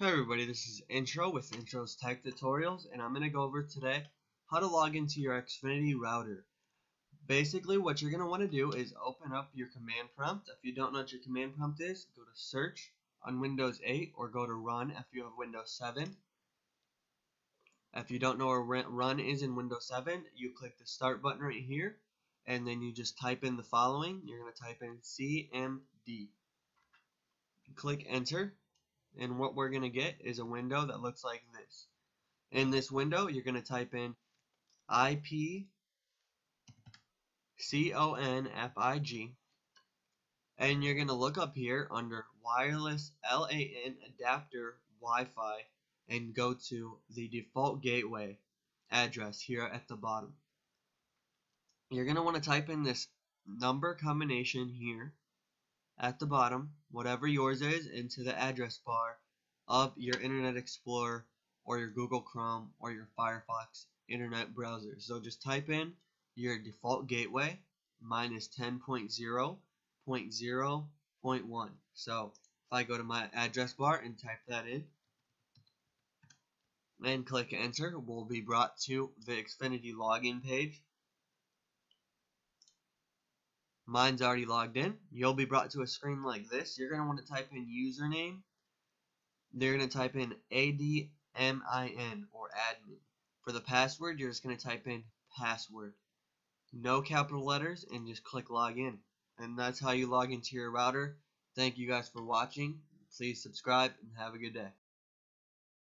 Hey everybody, this is Intro with Intro's Tech Tutorials, and I'm going to go over today how to log into your Xfinity router. Basically, what you're going to want to do is open up your command prompt. If you don't know what your command prompt is, go to Search on Windows 8 or go to Run if you have Windows 7. If you don't know where Run is in Windows 7, you click the Start button right here, and then you just type in the following. You're going to type in CMD. Click Enter and what we're going to get is a window that looks like this. In this window, you're going to type in IP CONFIG and you're going to look up here under wireless LAN adapter Wi-Fi and go to the default gateway address here at the bottom. You're going to want to type in this number combination here at the bottom, whatever yours is, into the address bar of your Internet Explorer or your Google Chrome or your Firefox internet browser. So just type in your default gateway. Mine is 10.0.0.1. So if I go to my address bar and type that in and click enter, we'll be brought to the Xfinity login page. Mine's already logged in. You'll be brought to a screen like this. You're going to want to type in username. They're going to type in ADMIN or admin. For the password, you're just going to type in password. No capital letters and just click login. And that's how you log into your router. Thank you guys for watching. Please subscribe and have a good day.